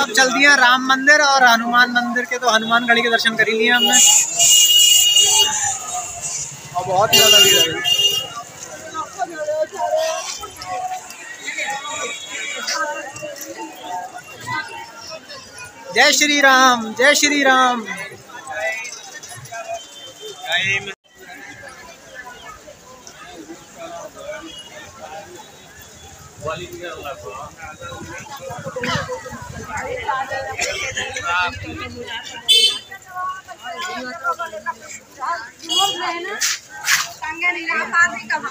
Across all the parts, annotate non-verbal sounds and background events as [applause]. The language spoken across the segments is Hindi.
अब चल दिए राम मंदिर और हनुमान मंदिर के तो हनुमान गढ़ी के दर्शन कर ही लिए हमने। और बहुत ज़्यादा भीड़ है। जय श्री राम, जय श्री राम। संगे नहीं रहा पानी कमा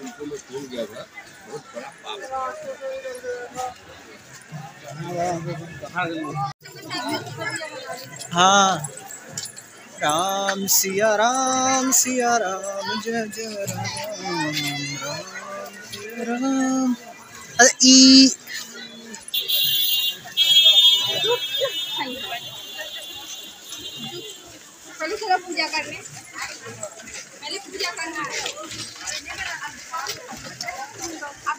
ओम हाँ। राम सिया राम सिया राम जय जय राम राम राम। अरे ई पहले पूजा करने पहले पूजा करना है अब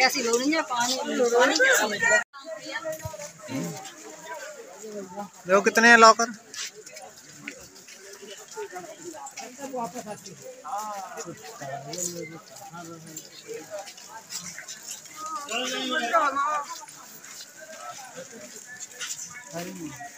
ऐसी लोग नहीं पानी देखो कितने हैं लॉकर यार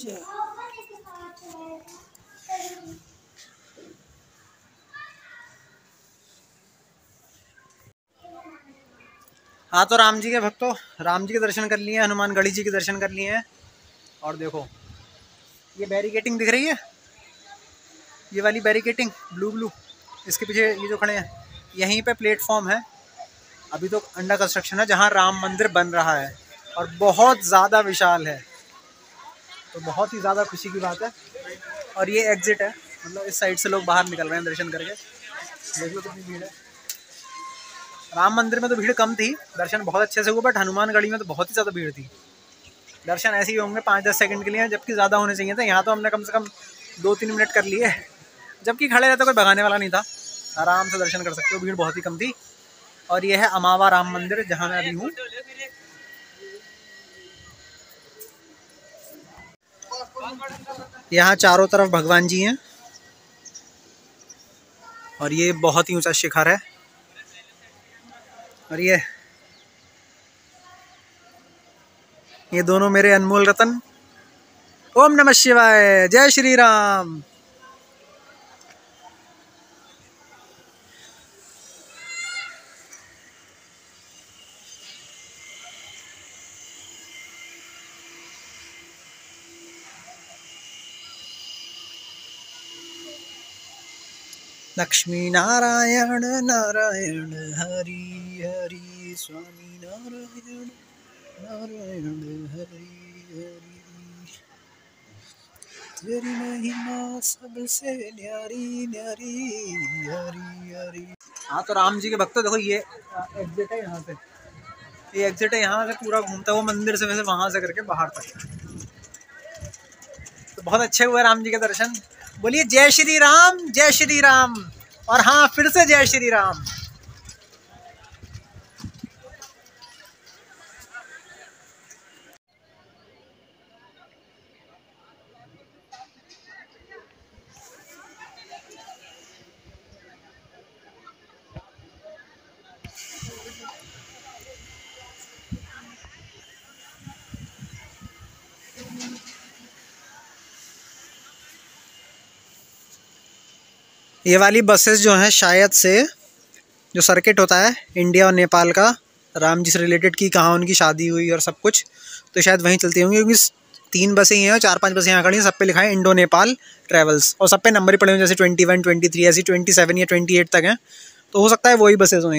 पूजा हाँ तो राम जी के भक्तों, राम जी के दर्शन कर लिए हैं, हनुमान गढ़ी जी के दर्शन कर लिए हैं। और देखो, ये बैरिकेटिंग दिख रही है? ये वाली बैरिकेटिंग ब्लू ब्लू इसके पीछे ये जो खड़े हैं, यहीं पे प्लेटफॉर्म है। अभी तो अंडर कंस्ट्रक्शन है, जहाँ राम मंदिर बन रहा है। और बहुत ज़्यादा विशाल है। तो बहुत ही ज़्यादा खुशी की बात है। और ये एग्जिट है मतलब इस साइड से लोग बाहर निकल रहे हैं दर्शन करके। देख लो कितनी भीड़ है। राम मंदिर में तो भीड़ कम थी, दर्शन बहुत अच्छे से हुआ बट हनुमान गढ़ी में तो बहुत ही ज़्यादा भीड़ थी। दर्शन ऐसे ही होंगे पाँच दस सेकंड के लिए, जबकि ज़्यादा होने चाहिए थे। यहाँ तो हमने कम से कम दो तीन मिनट कर लिए। जबकि खड़े रहते कोई भगाने वाला नहीं था। आराम से दर्शन कर सकते हो, भीड़ बहुत ही कम थी। और ये है अमावा राम मंदिर, जहाँ मैं अभी हूँ। यहाँ चारों तरफ़ भगवान जी हैं। और ये बहुत ही ऊँचा शिखर है। और ये ये दोनों मेरे अनमोल रतन। ओम नमः शिवाय। जय श्री राम। लक्ष्मी नारायण नारायण हरि हरि स्वामी नारायण नारायण हरि हरि। तेरी महिमा सबसे न्यारी न्यारी हरि हरि। हाँ तो राम जी के भक्त देखो ये एग्जिट है यहाँ पे। ये एग्जिट है यहाँ से पूरा घूमता हुआ मंदिर से वैसे वहाँ से करके बाहर तक। तो बहुत अच्छे हुए राम जी के दर्शन। बोलिए जय श्री राम जय श्री राम। और हाँ फिर से जय श्री राम। ये वाली बसेस जो हैं शायद से जो सर्किट होता है इंडिया और नेपाल का, राम जी से रिलेटेड की, कहाँ उनकी शादी हुई और सब कुछ तो शायद वहीं चलती होंगी क्योंकि तीन बसें ही हैं और चार पाँच बसें यहाँ खड़ी हैं, सब पे लिखा है इंडो नेपाल ट्रैवल्स और सब पे नंबर ही पड़े हुए जैसे ट्वेंटी वन ट्वेंटी थ्री ऐसी ट्वेंटी सेवन या ट्वेंटी एट तक हैं तो हो सकता है वही बसेज हों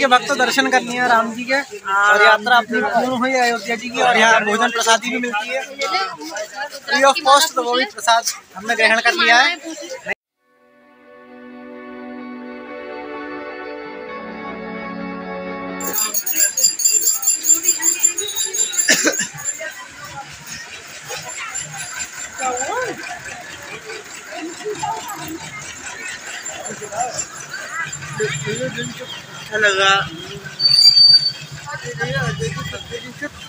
के भक्त दर्शन करनी है राम जी के, और यात्रा अपनी पूर्ण हुई अयोध्या जी की, और यहाँ भोजन प्रसादी भी मिलती है। फ्री ऑफ़ कॉस्ट तो वो भी प्रसाद हमने ग्रहण कर लिया है। अच्छा लगा चौदह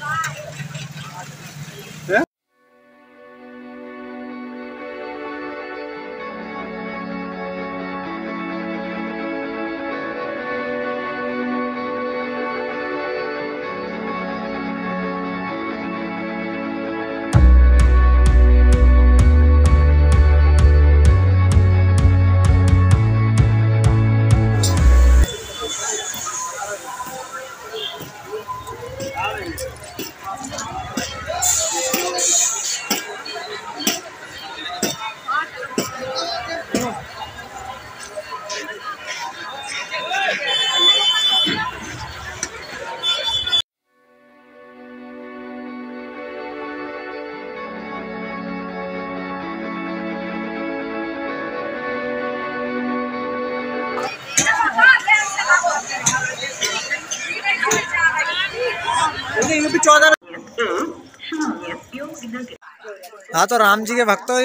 हाँ तो राम जी के भक्तों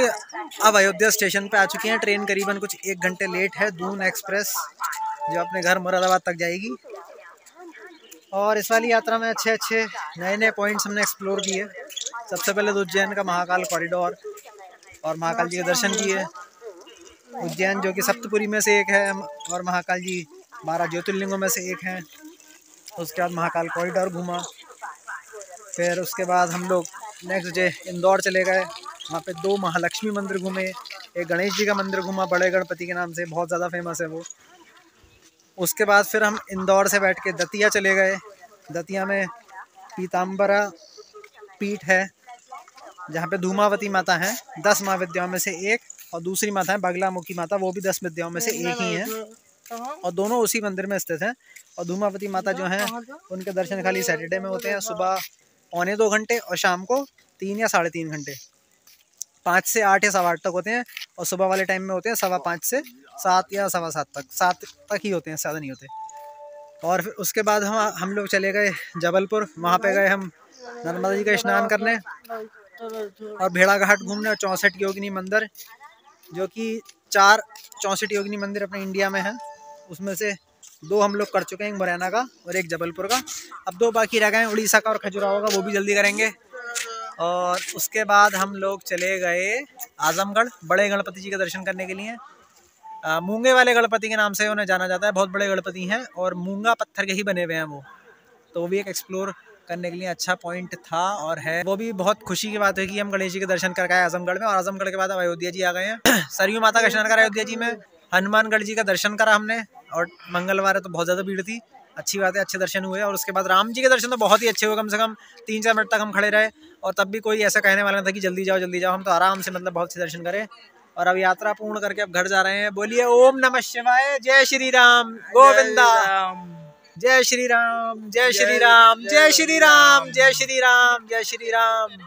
अब अयोध्या स्टेशन पे आ चुके हैं। ट्रेन करीबन कुछ एक घंटे लेट है। दून एक्सप्रेस जो अपने घर मुरादाबाद तक जाएगी। और इस वाली यात्रा में अच्छे अच्छे नए नए पॉइंट्स हमने एक्सप्लोर किए। सबसे पहले तो उज्जैन का महाकाल कॉरिडोर और महाकाल जी के दर्शन किए। उज्जैन जो कि सप्तपुरी में से एक है और महाकाल जी बारह ज्योतिर्लिंगों में से एक हैं। उसके बाद महाकाल कॉरिडोर घूमा। फिर उसके बाद हम लोग नेक्स्ट डे इंदौर चले गए। वहाँ पे दो महालक्ष्मी मंदिर घूमे एक गणेश जी का मंदिर घूमा बड़े गणपति के नाम से बहुत ज़्यादा फ़ेमस है वो। उसके बाद फिर हम इंदौर से बैठ के दतिया चले गए। दतिया में पीताम्बरा पीठ है जहाँ पे धूमावती माता है दस महाविद्याओं में से एक और दूसरी माता है बगलामुखी माता वो भी दस विद्याओं में से एक ही है और दोनों उसी मंदिर में स्थित हैं। और धूमावती माता जो हैं उनके दर्शन खाली सैटरडे में होते हैं सुबह पौने दो घंटे और शाम को तीन या साढ़े तीन घंटे। पाँच से आठ या सवा आठ तक होते हैं और सुबह वाले टाइम में होते हैं सवा पाँच से सात या सवा सात तक। सात तक ही होते हैं, ज़्यादा नहीं होते। और फिर उसके बाद हम हम लोग चले गए जबलपुर। वहाँ पे गए हम नर्मदा जी का स्नान करने और भेड़ा घाट घूमने और चौंसठ योगिनी मंदिर, जो कि चार चौंसठ योगिनी मंदिर अपने इंडिया में है। उसमें से दो हम लोग कर चुके हैं मुरैना का और एक जबलपुर का। अब दो बाकी रह गए हैं, उड़ीसा का और खजुराहो का, वो भी जल्दी करेंगे। और उसके बाद हम लोग चले गए आजमगढ़, बड़े गणपति जी के दर्शन करने के लिए। मूँगे वाले गणपति के नाम से उन्हें जाना जाता है, बहुत बड़े गणपति हैं और मूँगा पत्थर के ही बने हुए हैं वो। तो वो भी एक एक्सप्लोर करने के लिए अच्छा पॉइंट था और है। वो भी बहुत खुशी की बात है कि हम गणेश जी के दर्शन कर गए आजमगढ़ में और आजमगढ़ के बाद अयोध्या जी आ गए हैं। [clears throat] सरयू माता का स्नान करा अयोध्या जी में। हनुमानगढ़ जी का दर्शन करा हमने और मंगलवार है तो बहुत ज़्यादा भीड़ थी। अच्छी बात है, अच्छे दर्शन हुए और उसके बाद राम जी के दर्शन तो बहुत ही अच्छे हुए, कम से कम तीन चार मिनट तक हम खड़े रहे और तब भी कोई ऐसा कहने वाला था कि जल्दी जाओ जल्दी जाओ, हम तो आराम से मतलब बहुत से दर्शन करें और अब यात्रा पूर्ण करके अब घर जा रहे हैं। बोलिए, ओम नमः शिवाय, जय श्री राम, गोविंदा। जय श्री राम, जय श्री राम, जय श्री राम, जय श्री राम, जय श्री राम।